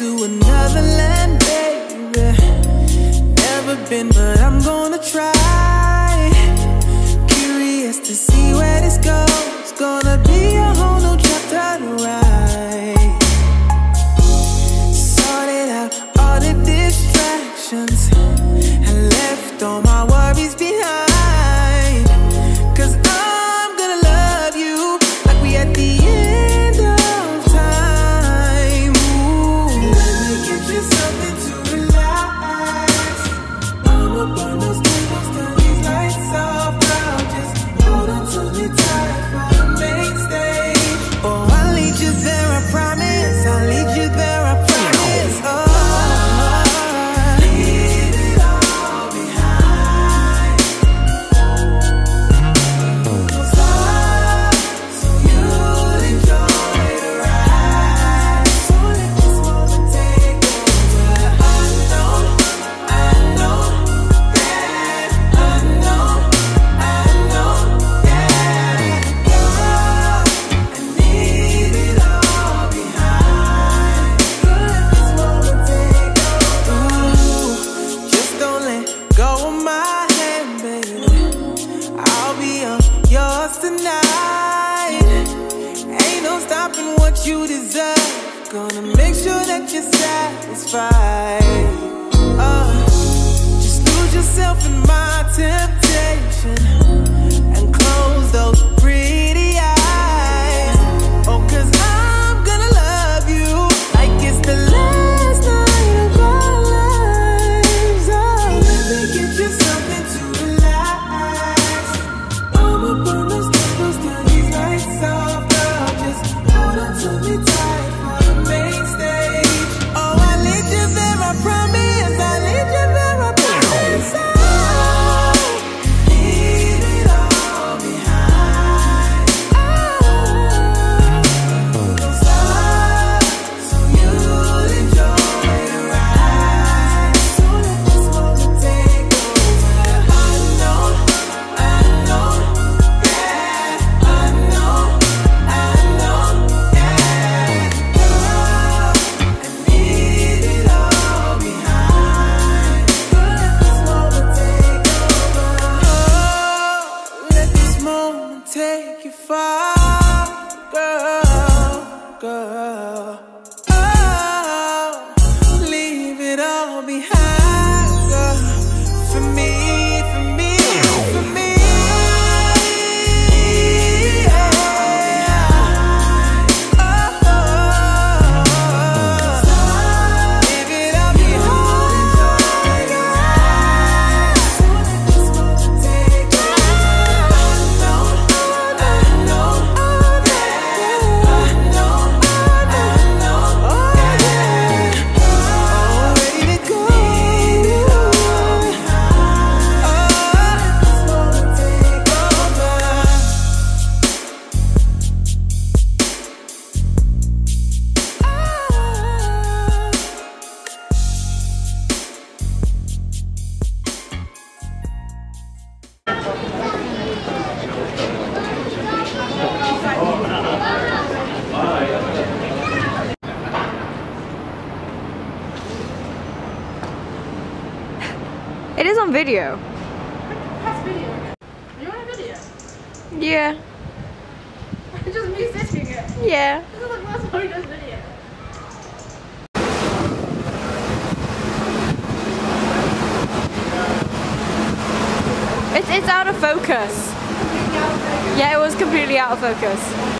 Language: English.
to another land, baby. Never been, but I'm gonna try. Curious to see where this goes. Gonna be a whole new chapter to write. Sorted out all the distractions And left all my worries behind. hearts tonight. Ain't no stopping what you deserve. Gonna make sure that you're satisfied. It is on video. That's video. You're a video? Yeah. just me sitting it. Yeah. This is last time he does video. It's, it's out of focus. Yeah, it was completely out of focus.